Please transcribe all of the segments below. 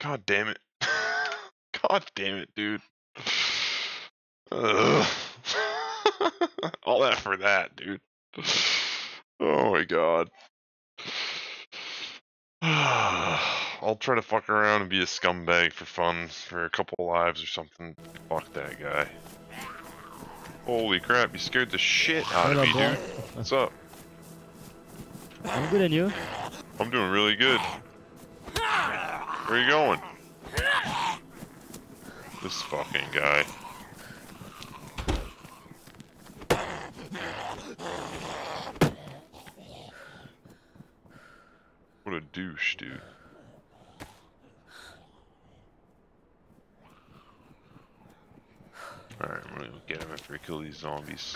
God damn it. God damn it, dude. All that for that, dude. Oh my god. I'll try to fuck around and be a scumbag for fun for a couple lives or something. Fuck that guy. Holy crap, you scared the shit out of me, boy. dude. What's up? I'm good and you? I'm doing really good. Where are you going? This fucking guy. What a douche, dude. Alright, I'm gonna get him after we kill these zombies.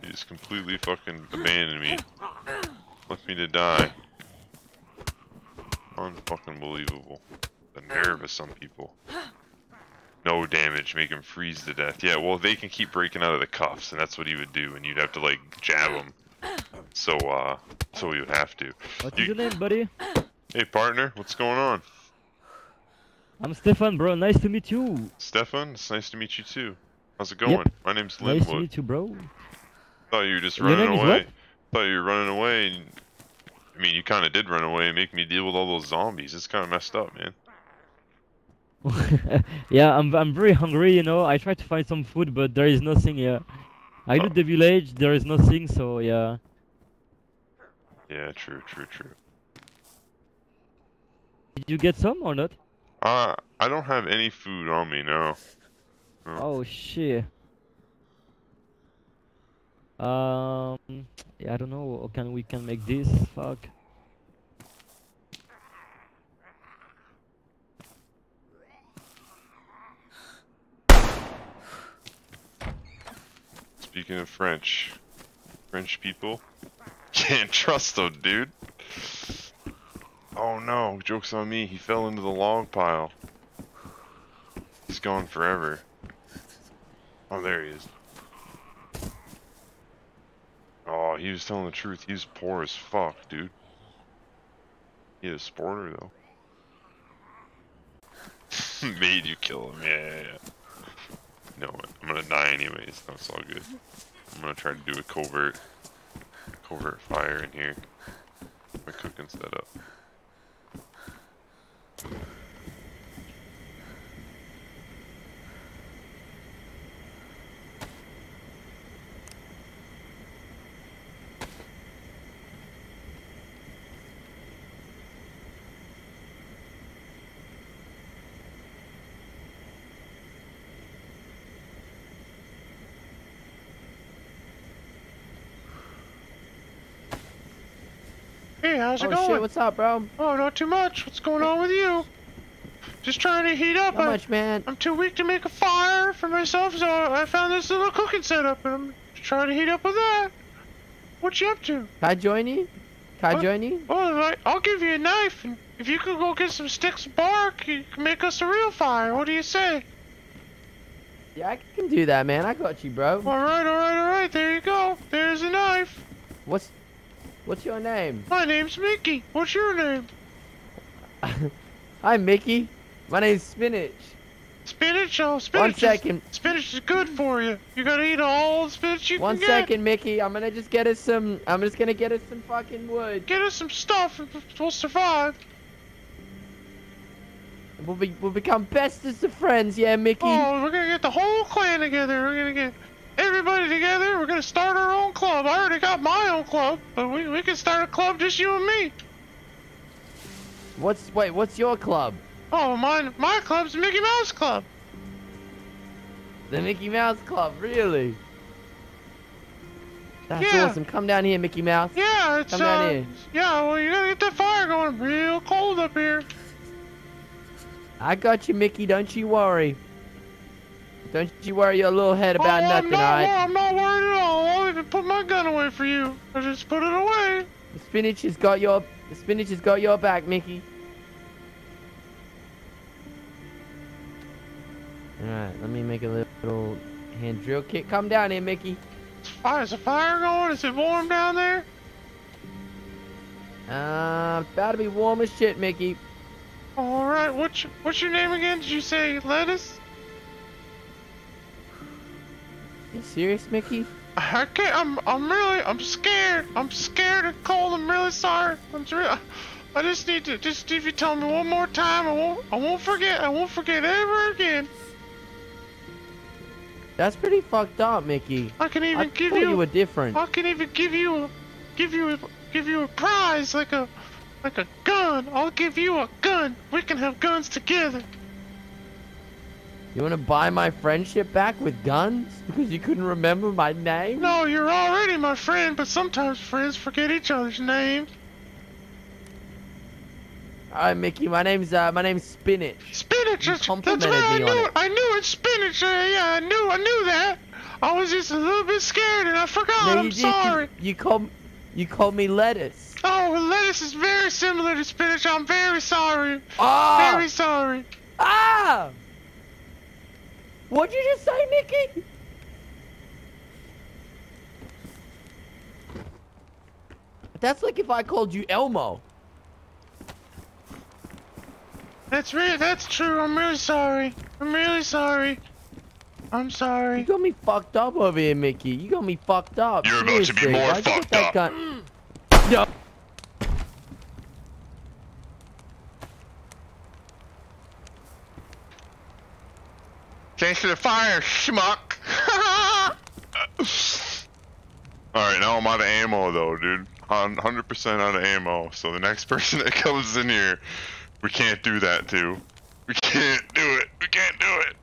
He just completely fucking abandoned me. Left me to die. Unfucking believable. The nerve of some people. No damage, make him freeze to death. Yeah, well, they can keep breaking out of the cuffs, and that's what he would do, and you'd have to, like, jab him. So, uh, so he would have to. What's You- your name, buddy? Hey, partner, what's going on? I'm Stefan, bro. Nice to meet you. Stefan, it's nice to meet you too. How's it Yep. going? My name's Nice to Linwood. meet you, bro. Thought you were just Your running is away. what? Thought you were running away. And, I mean, you kind of did run away and make me deal with all those zombies. It's kind of messed up, man. yeah, I'm I'm very hungry, you know. I tried to find some food, but there is nothing here. I Oh. look the village, there is nothing, so yeah. Yeah, true, true, true. Did you get some or not? Uh, I don't have any food on me now. Oh. Oh shit. Um, I don't know. Can we can make this? Fuck. Speaking of French, French people, can't trust them, dude. Oh no, joke's on me. He fell into the log pile. He's gone forever. Oh, there he is. Oh, he was telling the truth. He's poor as fuck, dude. He had a sporter, though. Made you kill him, yeah, yeah, yeah. No, I'm gonna die anyways. That's all good. I'm gonna try to do a covert, covert fire in here. My cooking setup. Hey, how's it oh going? shit, what's up, bro? Oh, not too much. What's going on with you? Just trying to heat up. Not I, much, man. I'm too weak to make a fire for myself, so I found this little cooking setup, and I'm trying to heat up with that. What you up to? Can I join you? Can I join you? Oh, well, I, I'll give you a knife, and if you could go get some sticks of bark, you can make us a real fire. What do you say? Yeah, I can do that, man. I got you, bro. All right, all right, all right. There you go. There's a knife. What's What's your name? My name's Mickey. What's your name? Hi, Mickey. My name's Spinach. Spinach. Oh, spinach. One second. Is, spinach is good for you. You gotta eat all the spinach you One can get. second, Mickey. I'm gonna just get us some. I'm just gonna get us some fucking wood. Get us some stuff and we'll survive. We'll be we'll become bestest of friends, yeah, Mickey. Oh, we're gonna get the whole clan together. We're gonna get everybody together. We're gonna start our own club. I already got my own club, but we, we can start a club just you and me. What's wait? What's your club? Oh, mine, my club's the Mickey Mouse Club. The Mickey Mouse Club, really? That's Yeah. awesome. Come down here, Mickey Mouse. Yeah, it's Come uh, down here. yeah. Well, you gotta get that fire going. Real cold up here. I got you, Mickey. Don't you worry. Don't you worry your little head about oh, nothing, alright? I'm not worried at all. I'll even put my gun away for you. I just put it away. The spinach has got your the spinach has got your back, Mickey. Alright, let me make a little hand drill kit. Come down here, Mickey. Fire, is a fire going? Is it warm down there? Uh, it's about to be warm as shit, Mickey. All right. What's what's your name again? Did you say lettuce? Serious, Mickey? I can't. I'm. I'm really. I'm scared. I'm scared and cold. I'm really sorry. I'm real. I just need to. Just if you tell me one more time, I won't. I won't forget. I won't forget ever again. That's pretty fucked up, Mickey. I can even I give you. you were different. I can even give you. A, give you. A, give you a prize like a. Like a gun. I'll give you a gun. We can have guns together. You want to buy my friendship back with guns? Because you couldn't remember my name? No, you're already my friend, but sometimes friends forget each other's names. Alright, Mickey, my name's, uh, my name's Spinach. Spinach. You That's, that's complimented right. Me on knew it. it. I knew it. Spinach. Uh, yeah, I knew. I knew that. I was just a little bit scared and I forgot. No, I'm you did- sorry. You called, you called me lettuce. Oh, well, lettuce is very similar to spinach. I'm very sorry. Ah! Very sorry. Ah! What'd you just say, Mickey? That's like if I called you Elmo. That's real. That's true. I'm really sorry. I'm really sorry. I'm sorry. You got me fucked up over here, Mickey. You got me fucked up. You're about to be more why'd fucked up. gun? No. Thanks for the fire, schmuck. Alright, now I'm out of ammo though, dude. I'm 100% out of ammo. So the next person that comes in here, we can't do that to. We can't do it. We can't do it.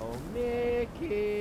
Oh, Mickey.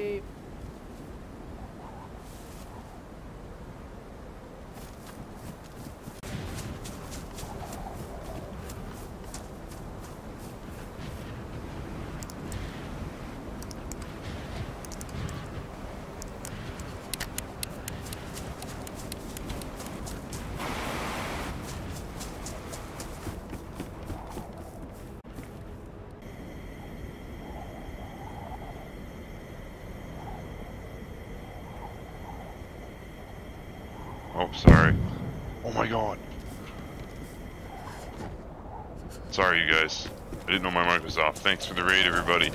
Oh, sorry. Oh my god. Sorry, you guys. I didn't know my mic was off. Thanks for the raid, everybody.